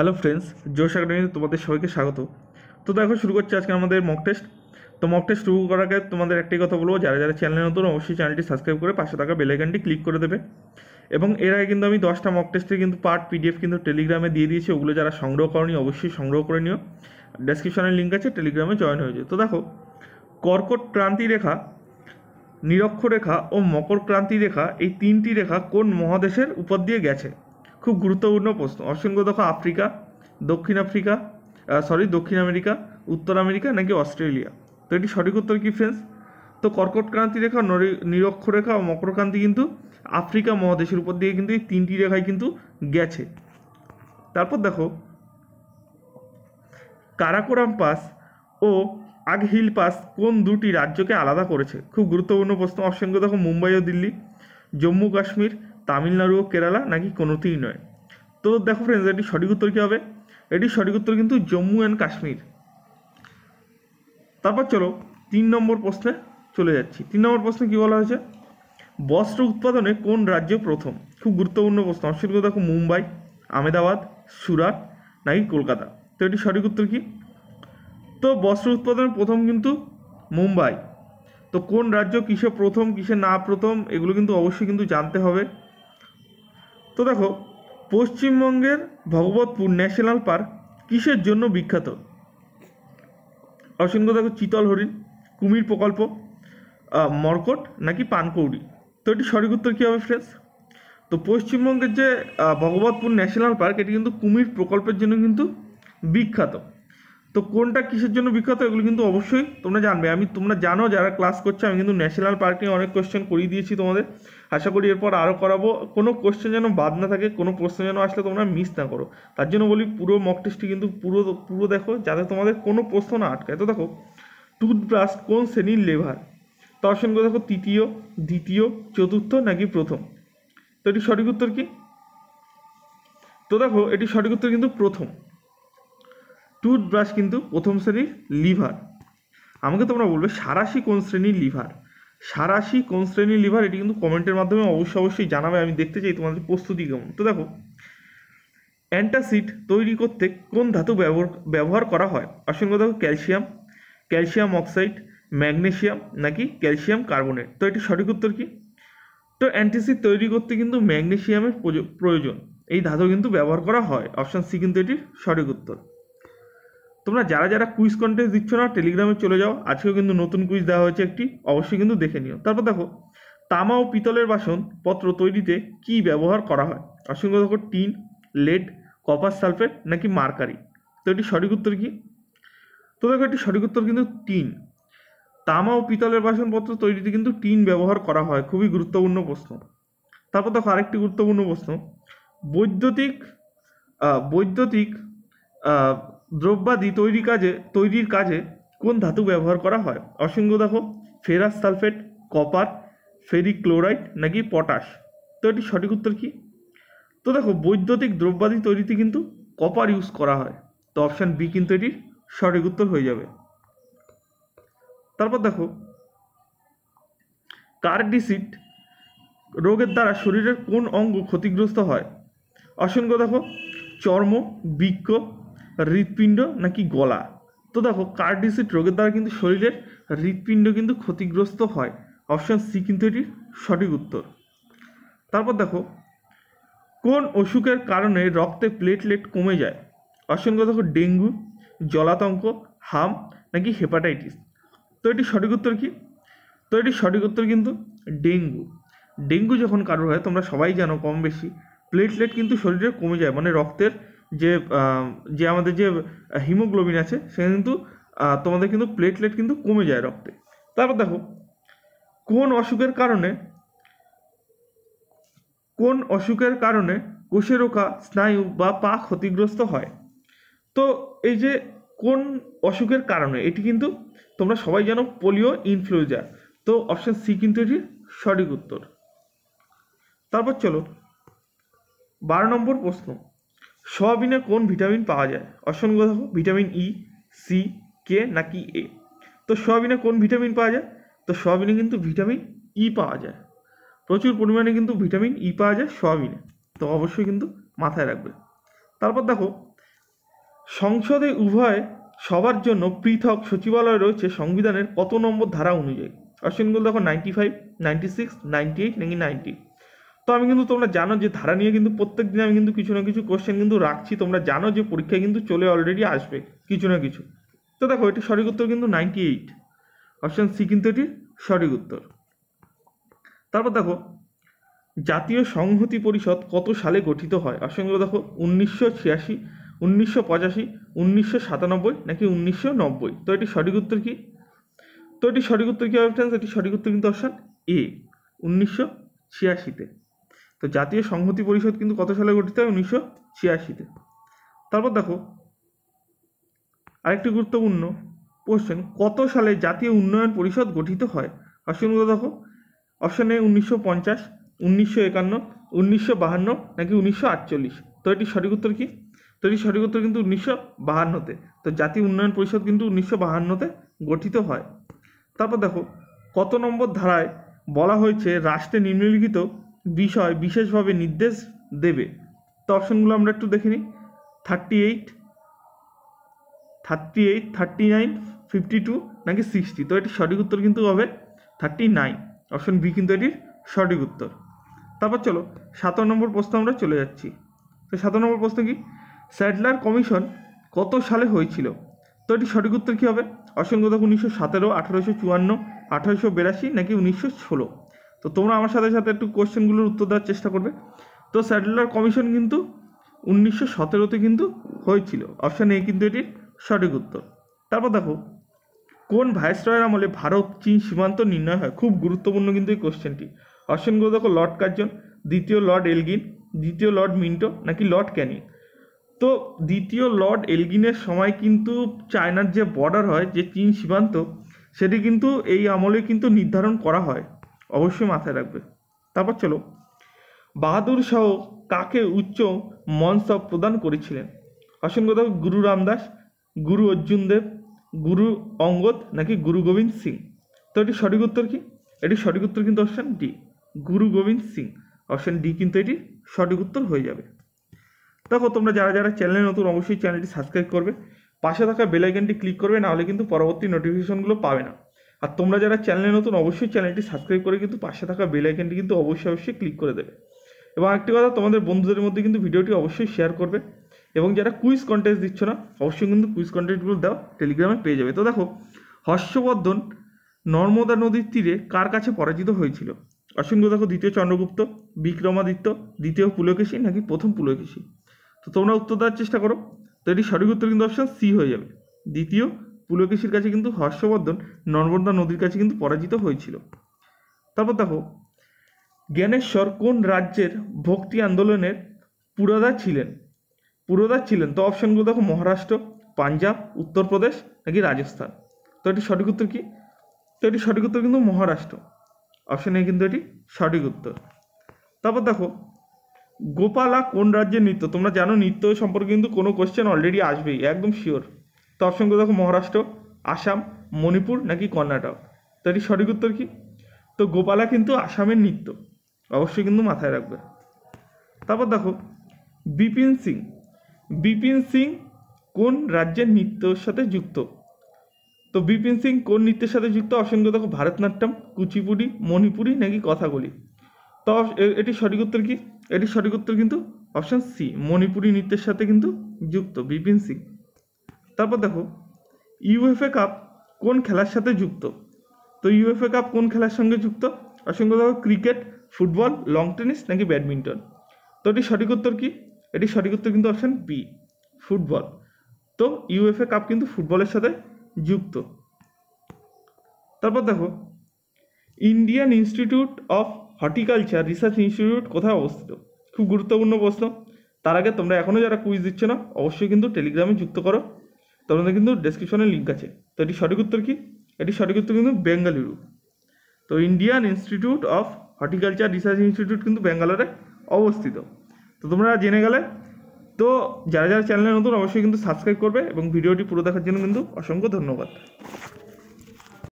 Hello friends জোশ একাডেমিতে তোমাদের সবাইকে স্বাগত। তো দেখো, শুরু করছি আজকে আমাদের মক টেস্ট তো মক টেস্ট শুরু করার আগে তোমাদের একটাই কথা বলব। যারা যারা চ্যানেলে নতুন, অবশ্যই চ্যানেলটি সাবস্ক্রাইব করে পাশে থাকা বেলাইকানটি ক্লিক করে দেবে। এবং এর আগে কিন্তু আমি দশটা মক টেস্টের কিন্তু পার্ট পিডিএফ কিন্তু টেলিগ্রামে দিয়ে দিয়েছি। ওগুলো যারা সংগ্রহ করনি, অবশ্যই সংগ্রহ করে নিও। ডেসক্রিপশনের লিঙ্ক আছে টেলিগ্রামে জয়েন হয়ে যায় তো দেখো, কর্কট ক্রান্তি রেখা নিরক্ষরেখা ও মকর ক্রান্তি রেখা, এই তিনটি রেখা কোন মহাদেশের উপর দিয়ে গেছে? খুব গুরুত্বপূর্ণ প্রশ্ন। অসংখ্য দেখো আফ্রিকা, দক্ষিণ আফ্রিকা সরি দক্ষিণ আমেরিকা, উত্তর আমেরিকা নাকি অস্ট্রেলিয়া? তো এটি সঠিক উত্তর কি ফ্রেন্ডস তো কর্কটক্রান্তি রেখা, নরি- নিরক্ষরেখা ও মকরক্রান্তি কিন্তু আফ্রিকা মহাদেশের উপর দিয়ে কিন্তু এই তিনটি রেখায় কিন্তু গেছে। তারপর দেখো, কারাকোরাম পাস ও আগহিল পাস কোন দুটি রাজ্যকে আলাদা করেছে? খুব গুরুত্বপূর্ণ প্রশ্ন। অপশনগুলো দেখো মুম্বাই ও দিল্লি, জম্মু কাশ্মীর তামিলনাড়ু ও কেরালা নাকি কোনোটিই নয়। তো দেখো ফ্রেন্ডস এটি সঠিক উত্তর কী হবে? এটি সঠিক উত্তর কিন্তু জম্মু অ্যান্ড কাশ্মীর। তারপর চলো তিন নম্বর প্রশ্নে চলে যাচ্ছি। তিন নম্বর প্রশ্নে কী বলা হয়েছে? বস্ত্র উৎপাদনে কোন রাজ্য প্রথম? খুব গুরুত্বপূর্ণ প্রশ্ন। অপশনগুলো দেখো, মুম্বাই আহমেদাবাদ সুরাট নাকি কলকাতা। তো এটি সঠিক উত্তর কী? তো বস্ত্র উৎপাদনে প্রথম কিন্তু মুম্বাই। তো কোন রাজ্য কিসে প্রথম, কিসে না প্রথম, এগুলো কিন্তু অবশ্যই কিন্তু জানতে হবে। তো দেখো, পশ্চিমবঙ্গের ভগবতপুর ন্যাশনাল পার্ক কিসের জন্য বিখ্যাত? অসংখ্য দেখো, চিতল হরিণ, কুমির প্রকল্প মর্কট নাকি পানকৌড়ি? তো এটি সঠিক উত্তর কী হবে ফ্রেন্ডস তো পশ্চিমবঙ্গের যে ভগবতপুর ন্যাশনাল পার্ক, এটি কিন্তু কুমির প্রকল্পের জন্য কিন্তু বিখ্যাত। তো কোনটা কিসের জন্য বিখ্যাত, এগুলো কিন্তু অবশ্যই তোমরা জানবে। আমি তোমরা জানো, যারা ক্লাস করছ, আমি কিন্তু ন্যাশনাল পার্ক নিয়ে অনেক কোয়েশ্চেন করিয়ে দিয়েছি তোমাদের। আশা করি এরপর আরও করাবো। কোনো কোয়েশ্চেন যেন বাদ না থাকে, কোনো প্রশ্ন যেন আসলে তোমরা মিস না করো। তার জন্য বলি, পুরো মক টেস্টটি কিন্তু পুরো পুরো দেখো, যাতে তোমাদের কোনো প্রশ্ন না আটকায়। তো দেখো টুথব্রাশ কোন শ্রেণির লেভার তো অপশনগুলো দেখো, তৃতীয়, দ্বিতীয়, চতুর্থ নাকি প্রথম? তো এটি সঠিক উত্তর কি? তো দেখো, এটি সঠিক উত্তর কিন্তু প্রথম। টুথব্রাশ কিন্তু প্রথম শ্রেণির লিভার আমাকে তোমরা বলবে, সারাশি কোন শ্রেণির লিভার সারাশি কোন শ্রেণির লিভার এটি কিন্তু কমেন্টের মাধ্যমে অবশ্যই অবশ্যই জানাবে, আমি দেখতে চাই তোমাদের প্রস্তুতি কেমন। তো দেখো অ্যান্টাসিড তৈরি করতে কোন ধাতু ব্যবহার ব্যবহার করা হয়? অসংখ্য দেখো ক্যালসিয়াম ক্যালসিয়াম অক্সাইড ম্যাগনেসিয়াম নাকি ক্যালসিয়াম কার্বনেট তো এটি সঠিক উত্তর কি? তো অ্যান্টিসিড তৈরি করতে কিন্তু ম্যাগনেসিয়ামের প্রয়ো- প্রয়োজন। এই ধাতু কিন্তু ব্যবহার করা হয়। অপশান সি কিন্তু এটির সঠিক উত্তর। তোমরা যারা যারা কুইজ কন্টেস্ট দিচ্ছ না টেলিগ্রামে চলে যাও। আজকেও কিন্তু নতুন কুইজ দেওয়া হয়েছে একটি, অবশ্যই কিন্তু দেখে নিও। তারপর দেখো, তামা ও পিতলের বাসন পত্র তৈরিতে কি ব্যবহার করা হয়? অসংখ্য দেখো টিন লেড কপার সালফেট নাকি মার্কারি তো এটি সঠিক উত্তর কি? তো দেখো, এটি সঠিক উত্তর কিন্তু টিন তামা ও পিতলের বাসনপত্র তৈরিতে কিন্তু টিন ব্যবহার করা হয়। খুবই গুরুত্বপূর্ণ প্রশ্ন। তারপর দেখো, আরেকটি গুরুত্বপূর্ণ প্রশ্ন। বৈদ্যুতিক বৈদ্যুতিক দ্রব্যাদি তৈরি কাজে, তৈরির কাজে কোন ধাতু ব্যবহার করা হয়? অসংখ্য দেখো ferrous sulphate, copper, ferric chloride নাকি পটাশ? তো এটি সঠিক উত্তর কি? তো দেখো, বৈদ্যুতিক দ্রব্যাদি তৈরিতে কিন্তু কপার ইউজ করা হয়। তো অপশান বি কিন্তু এটির সঠিক উত্তর হয়ে যাবে। তারপর দেখো, কার্ডিসিট রোগের দ্বারা শরীরের কোন অঙ্গ ক্ষতিগ্রস্ত হয়? অসংখ্য দেখো চর্ম, বৃক্ক হৃৎপিণ্ড নাকি গলা? তো দেখো কার্ডিসিট রোগের দ্বারা কিন্তু শরীরের হৃৎপিণ্ড কিন্তু ক্ষতিগ্রস্ত হয়। অপশান সি কিন্তু এটির সঠিক উত্তর। তারপর দেখো, কোন অসুখের কারণে রক্তে প্লেটলেট কমে যায়? অসংখ্য দেখো, ডেঙ্গু, জলাতঙ্ক, হাম নাকি হেপাটাইটিস তো এটি সঠিক উত্তর কি? তো এটি সঠিক উত্তর কিন্তু ডেঙ্গু। ডেঙ্গু যখন কারোর হয়, তোমরা সবাই জানো কম বেশি প্লেটলেট কিন্তু শরীরে কমে যায় মানে রক্তের যে যে আমাদের যে হিমোগ্লোবিন আছে, সে কিন্তু তোমাদের কিন্তু প্লেটলেট কিন্তু কমে যায় রক্তে। তারপর দেখো, কোন অসুখের কারণে, কোন অসুখের কারণে কোষেরোকা, স্নায়ু বা পা ক্ষতিগ্রস্ত হয়? তো এই যে, কোন অসুখের কারণে, এটি কিন্তু তোমরা সবাই জানো, পোলিও ইনফ্লুয়েঞ্জা। তো অপশান সি কিন্তু এটির সঠিক উত্তর। তারপর চলো, বারো নম্বর প্রশ্ন। সয়াবিনে কোন ভিটামিন পাওয়া যায়? অসংখ্য দেখো ভিটামিন ই সি কে নাকি এ তো সয়াবিনে কোন ভিটামিন পাওয়া যায়? তো সয়াবিনে কিন্তু ভিটামিন ই পাওয়া যায়। প্রচুর পরিমাণে কিন্তু ভিটামিন ই পাওয়া যায় সয়াবিনে তো অবশ্যই কিন্তু মাথায় রাখবে। তারপর দেখো, সংসদে উভয় সবার জন্য পৃথক সচিবালয় রয়েছে সংবিধানের কত নম্বর ধারা অনুযায়ী? অপশনগুলো দেখো ninety five ninety six ninety eight নাকি নাইনটি তো আমি কিন্তু তোমরা জানো যে ধারা নিয়ে কিন্তু প্রত্যেক দিন আমি কিন্তু কিছু না কিছু কোশ্চেন কিন্তু রাখছি। তোমরা জানো যে পরীক্ষায় কিন্তু চলে অলরেডি আসবে, কিছু না কিছু। তো দেখো এটি সঠিক উত্তর কিন্তু নাইনটি এইট অপশান সি কিন্তু এটি সঠিক উত্তর। তারপর দেখো, জাতীয় সংহতি পরিষদ কত সালে গঠিত হয়? অপশনগুলো দেখো, উনিশশো ছিয়াশি, উনিশশো পঁচাশি, উনিশশো সাতানব্বই নাকি উনিশশো নব্বই? তো এটি সঠিক উত্তর কি? তো এটি সঠিক উত্তর কী ফ্রেন্ডস এটি সঠিক উত্তর কিন্তু অপশান এ উনিশশো ছিয়াশিতে। তো জাতীয় সংহতি পরিষদ কিন্তু কত সালে গঠিত? হয় উনিশশো ছিয়াশিতে। তারপর দেখো, আরেকটি গুরুত্বপূর্ণ কোশ্চেন কত সালে জাতীয় উন্নয়ন পরিষদ গঠিত হয়? অপশনগুলো দেখো অপশন উনিশশো পঞ্চাশ, উনিশশো একান্ন, উনিশশো বাহান্ন, নাকি উনিশশো আটচল্লিশ? তো এটি সঠিক উত্তর কি? তো এটি সঠিক উত্তর কিন্তু উনিশশো বাহান্নতে। তো জাতীয় উন্নয়ন পরিষদ কিন্তু উনিশশো বাহান্নতে গঠিত হয়। তারপর দেখো, কত নম্বর ধারায় বলা হয়েছে রাষ্ট্রে নিম্নলিখিত বিষয় বিশেষভাবে নির্দেশ দেবে। তো অপশনগুলো আমরা একটু দেখে নিই। Thirty eight thirty eight thirty nine fifty two নাকি সিক্সটি তো এটি সঠিক উত্তর কিন্তু হবে থার্টি নাইন অপশন বি কিন্তু এটির সঠিক উত্তর। তারপর চলো সাতান্ন নম্বর প্রশ্ন আমরা চলে যাচ্ছি। তো সাতান্ন নম্বর প্রশ্ন কি? স্যাডলার কমিশন কত সালে হয়েছিল? তো এটি সঠিক উত্তর কী হবে? অসংখ্য দেখো উনিশশো সতেরো, আঠারোশো চুয়ান্ন, আঠারোশো বিরাশি নাকি উনিশশো ষোলো? তো তোমরা আমার সাথে সাথে একটু কোশ্চেনগুলোর উত্তর দেওয়ার চেষ্টা করবে। তো স্যাডলার কমিশন কিন্তু উনিশশো সতেরোতে কিন্তু হয়েছিল। অপশান এ কিন্তু এটির সঠিক উত্তর। তারপর দেখো, কোন ভাইসরয়ের আমলে ভারত, চীন সীমান্ত নির্ণয় হয়? খুব গুরুত্বপূর্ণ কিন্তু এই কোশ্চেনটি অপশনগুলো দেখো লর্ড কার্জন দ্বিতীয় লর্ড এলগিন দ্বিতীয় লর্ড মিন্টো নাকি লর্ড ক্যানিং তো দ্বিতীয় লর্ড এলগিনের সময় কিন্তু চায়নার যে বর্ডার হয়, যে চীন সীমান্ত, সেটি কিন্তু এই আমলে কিন্তু নির্ধারণ করা হয়। অবশ্যই মাথায় রাখবে। তারপর চলো, বাহাদুর শাহ কাকে উচ্চ মনসব প্রদান করেছিলেন? অসংখ্য গুরু রামদাস, গুরু অর্জুন দেব, গুরু অঙ্গদ নাকি গুরু গোবিন্দ সিং? তো এটি সঠিক উত্তর কি? এটি সঠিক উত্তর কিন্তু option D Guru Gobind Singh. Option D কিন্তু এটি সঠিক উত্তর হয়ে যাবে। দেখো, তোমরা যারা যারা চ্যানেলে নতুন, অবশ্যই চ্যানেলটি সাবস্ক্রাইব করবে। পাশে থাকা বেল আইকনটি ক্লিক করবে, নাহলে কিন্তু পরবর্তী নোটিফিকেশনগুলো পাবে না। আর তোমরা যারা চ্যানেলে নতুন, অবশ্যই চ্যানেলটি সাবস্ক্রাইব করে কিন্তু পাশে থাকা বেল আইকনটি কিন্তু অবশ্যই অবশ্যই ক্লিক করে দেবে। এবং একটি কথা, তোমাদের বন্ধুদের মধ্যে কিন্তু ভিডিওটি অবশ্যই শেয়ার করবে। এবং যারা কুইজ কন্টেস্ট দিচ্ছ না, অবশ্যই কিন্তু কুইজ কন্টেস্টগুলো দাও টেলিগ্রামে পেয়ে যাবে। তো দেখো, হর্ষবর্ধন নর্মদা নদীর তীরে কার কাছে পরাজিত হয়েছিল? অসংখ্য দেখো, দ্বিতীয় চন্দ্রগুপ্ত, বিক্রমাদিত্য, দ্বিতীয় পুলকেশী, নাকি প্রথম পুলকেশী? তো তোমরা উত্তর দেওয়ার চেষ্টা করো। তো এটি সঠিক উত্তর কিন্তু অপশান সি হয়ে যাবে। দ্বিতীয় পুলকেশীর কাছে কিন্তু হর্ষবর্ধন নর্মদা নদীর কাছে কিন্তু পরাজিত হয়েছিল। তারপর দেখো, জ্ঞানেশ্বর কোন রাজ্যের ভক্তি আন্দোলনের পুরোধা ছিলেন? পুরোধা ছিলেন তো অপশনগুলো দেখো, মহারাষ্ট্র, পাঞ্জাব, উত্তরপ্রদেশ নাকি রাজস্থান? তো এটি সঠিক উত্তর কি? তো এটি সঠিক উত্তর কিন্তু মহারাষ্ট্র। অপশন এ কিন্তু এটি সঠিক উত্তর। তারপর দেখো, গোপালা কোন রাজ্যের নৃত্য? তোমরা জানো নৃত্য সম্পর্কে কিন্তু কোনো কোশ্চেন অলরেডি আসবেই, একদম শিওর তো অপশনগুলো দেখো, মহারাষ্ট্র, আসাম, মণিপুর নাকি কর্ণাটক। তো এটি সঠিক উত্তর কি? তো গোপালা কিন্তু আসামের নৃত্য, অবশ্যই কিন্তু মাথায় রাখবে। তারপর দেখো, বিপিন সিং। বিপিন সিং কোন রাজ্যের নৃত্যর সাথে যুক্ত? তো বিপিন সিং কোন নৃত্যের সাথে যুক্ত? অপশনগুলো দেখো, ভারতনাট্যম, কুচিপুড়ি, মণিপুরি নাকি কথাগুলি? তো এটি সঠিক উত্তর কি? এটি সঠিক উত্তর কিন্তু অপশন সি মণিপুরি নৃত্যের সাথে কিন্তু যুক্ত বিপিন সিং। তারপর দেখো ইউএফএ কাপ কোন খেলার সাথে যুক্ত? তো ইউএফএ কাপ কোন খেলার সঙ্গে যুক্ত? অসংখ্য দেখো ক্রিকেট ফুটবল লং টেনিস নাকি ব্যাডমিন্টন তো এটি সঠিক উত্তর কি? এটি সঠিক উত্তর কিন্তু অপশন বি ফুটবল তো ইউএফএ কাপ কিন্তু ফুটবলের সাথে যুক্ত। তারপর দেখো Indian Institute of Horticulture Research Institute কোথায় অবস্থিত? খুব গুরুত্বপূর্ণ প্রশ্ন। তার আগে তোমরা এখনও যারা কুইজ দিচ্ছ না, অবশ্যই কিন্তু টেলিগ্রামে যুক্ত করো। তোমাদের কিন্তু ডেসক্রিপশনে লিঙ্ক আছে। তো এটি সঠিক উত্তর কি? এটি সঠিক উত্তর কিন্তু বেঙ্গালুরু তো Indian Institute of Horticulture Research Institute কিন্তু ব্যাঙ্গালোরে অবস্থিত। তো তোমরা জেনে গেলে? তো যারা যারা চ্যানেলে নতুন, অবশ্যই কিন্তু সাবস্ক্রাইব করবে এবং ভিডিওটি পুরো দেখার জন্য কিন্তু অসংখ্য ধন্যবাদ।